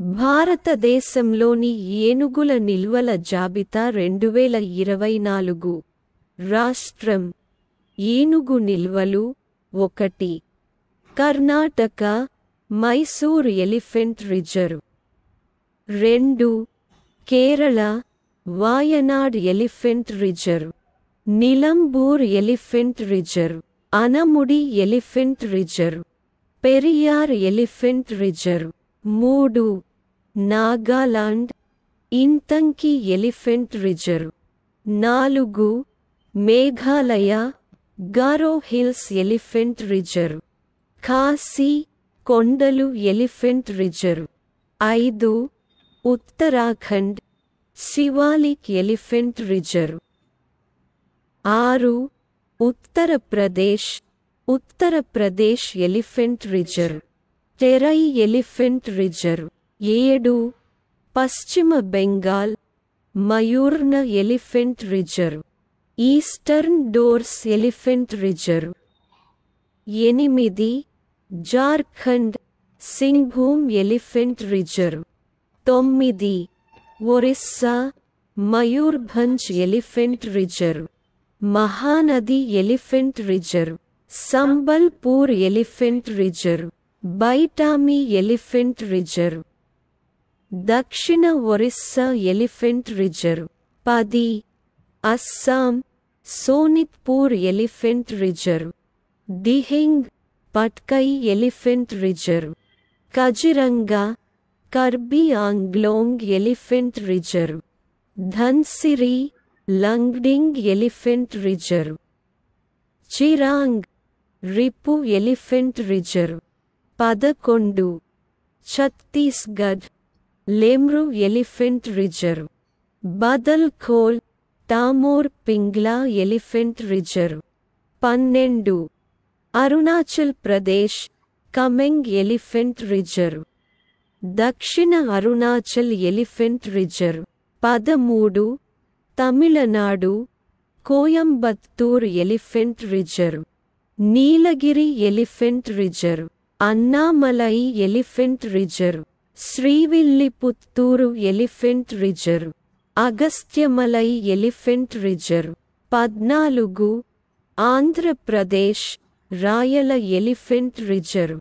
భారతదేశంలోని ఏనుగుల నిల్వల జాబితా రెండువేల ఇరవై నాలుగు. రాష్ట్రం. ఏనుగు నిల్వలు ఒకటి. కర్ణాటక. Mysore elephant reserve. రెండు. Kerala. Wayanad elephant reserve. Nilambur elephant reserve. Anamudi elephant reserve. Periyar elephant reserve. మూడు. నాగాలాండ్. ఇంతంకి ఎలిఫెంట్ రిజర్వ్ నాలుగు. Meghalaya. Garo hills elephant reserve Khasi. కొండలు ఎలిఫెంట్ రిజర్వ్ ఐదు. ఉత్తరాఖండ్. శివాలిక్ ఎలిఫెంట్ రిజర్వ్ ఆరు. Uttar Pradesh. Uttar Pradesh elephant reserve Terai elephant reserve ఏడు పశ్చిమ Bengal మయూర్న elephant reserve eastern Dooars elephant reserve ఎనిమిది Jharkhand Singhbhum elephant reserve తొమ్మిది Orissa Mayurbhanj elephant reserve Mahanadi elephant reserve Sambalpur elephant reserve బైటామి elephant reserve దక్షిణ Orissa elephant reserve పది Assam Sonitpur elephant reserve Dihing Patkai elephant reserve Kaziranga Karbi Anglong elephant reserve Dhansiri Lungding elephant reserve Chirang Ripu elephant reserve పదకొండు. Chhattisgarh. Lemru elephant reserve. Badalkhol Pingla elephant reserve. పన్నెండు. Arunachal Pradesh Kameng elephant reserve. దక్షిణ Arunachal elephant reserve. పదమూడు. Tamil Nadu Coimbatore elephant reserve. Nilgiri elephant reserve. Anamalai elephant reserve Srivilliputhur elephant reserve Agasthyamalai elephant reserve పద్నాలుగు ఆంధ్రప్రదేశ్ రాయల elephant reserve